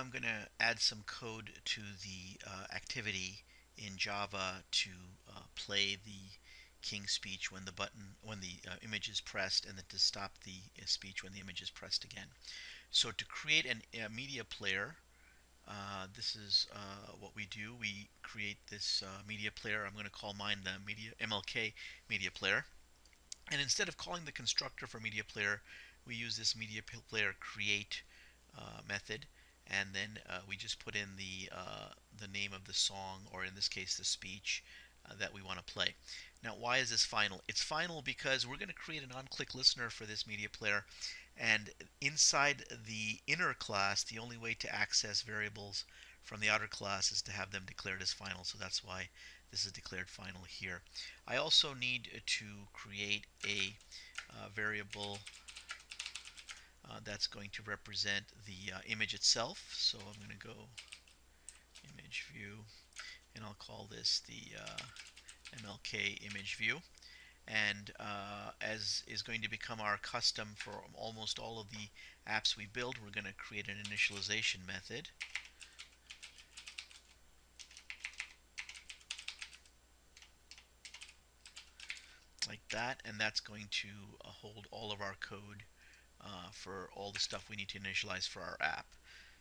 I'm going to add some code to the uh, activity in Java to uh, play the king speech when the button when the uh, image is pressed and then to stop the uh, speech when the image is pressed again. So to create an, a media player uh, this is uh, what we do. We create this media player. I'm going to call mine the media MLK media player. And instead of calling the constructor for media player, we use this media player create method, and then uh, we just put in the the name of the song, or in this case, the speech that we want to play. Now, why is this final? It's final because we're going to create an on-click listener for this media player, and inside the inner class, the only way to access variables from the outer class is to have them declared as final. So that's why this is declared final here. I also need to create a uh, variable uh, that's going to represent the uh, image itself. So I'm going to go image view, and I'll call this the uh, MLK image view and uh, as is going to become our custom for almost all of the apps we build we're going to create an initialization method like that and that's going to uh, hold all of our code uh, for all the stuff we need to initialize for our app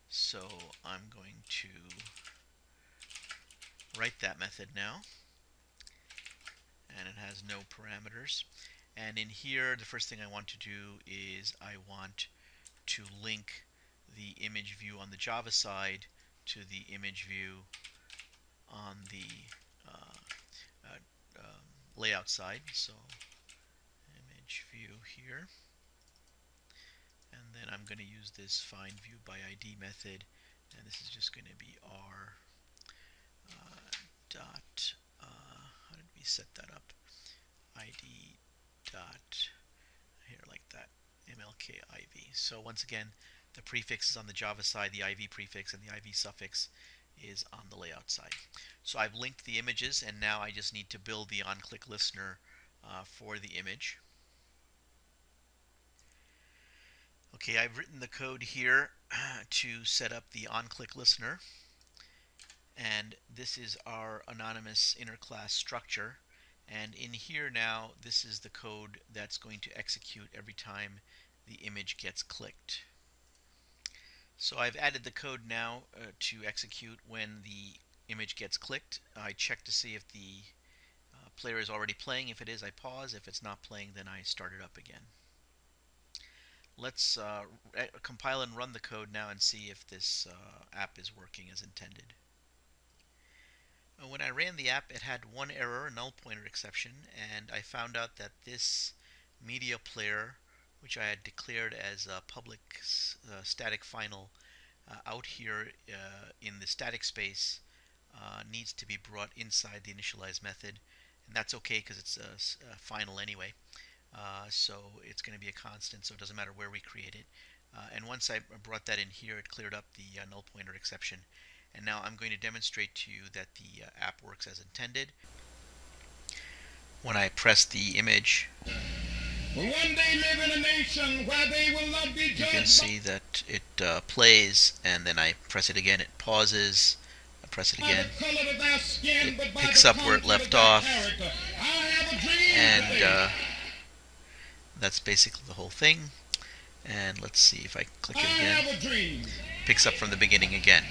so I'm going to write that method now and it has no parameters. And in here, the first thing I want to do is I want to link the image view on the Java side to the image view on the uh, uh, um, layout side. So image view here. And then I'm going to use this find view by ID method. And this is just going to be r uh, dot me set that up. ID dot here like that MLK IV. So once again, the prefix is on the Java side, the IV prefix and the IV suffix is on the layout side. So I've linked the images and now I just need to build the on-click listener uh, for the image. Okay, I've written the code here to set up the on-click listener. And this is our anonymous inner class structure. And in here now this is the code that's going to execute every time the image gets clicked. So I've added the code now uh, to execute when the image gets clicked. I check to see if the uh, player is already playing. If it is I pause. If it's not playing then I start it up again let's uh, compile and run the code now and see if this uh, app is working as intended uh, when I ran the app, it had one error, a null pointer exception, and I found out that this media player, which I had declared as a public uh, static final uh, out here uh, in the static space, needs to be brought inside the initialize method, and that's okay because it's a, a, final anyway. Uh, so it's going to be a constant, so it doesn't matter where we create it. and once I brought that in here, it cleared up the null pointer exception. And now I'm going to demonstrate to you that the uh, app works as intended. When I press the image, you can see that it uh, plays and then I press it again, it pauses, I press it again, it picks up where it left off, and uh, that's basically the whole thing. And let's see if I click it again. Picks up from the beginning again.